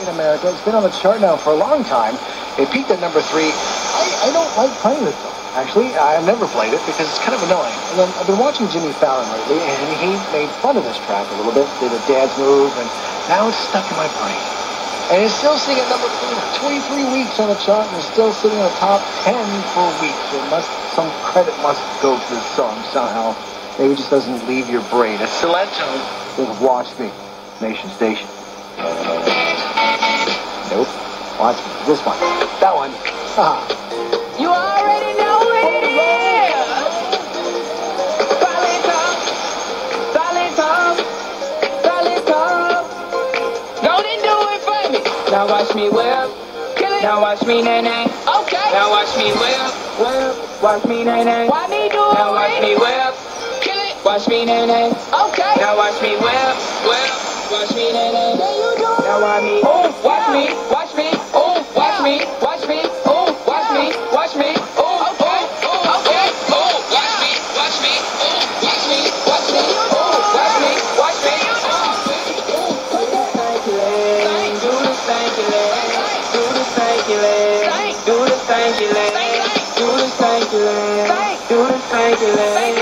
in America. It's been on the chart now for a long time. It peaked at number three. I, I don't like playing it though. Actually, I've never played it because it's kind of annoying. And I've been watching Jimmy Fallon lately, and he made fun of this track a little bit, did a dance move, and now it's stuck in my brain. And it's still sitting at number 23 weeks on the chart, and it's still sitting in the top 10 for weeks. It must, some credit must go to this song somehow. Maybe it just doesn't leave your brain. It's Silento with Watch Me, Nation Station. Nope. Watch Me. This one. That one. Ah. You already know it is. Silento, solid top, Silento. Go and do it for me. Now watch me whip. Kill it. Now watch me nae nae. Okay. Now watch me whip, whip. Watch me nae nae. Why me do it? Now watch me whip. Kill it. Watch me nae nae. Okay. Now watch me whip, whip. Watch me nae nae. Now watch me. Oh, watch me, Do the stanky leg. Do the stanky leg. Do the stanky leg.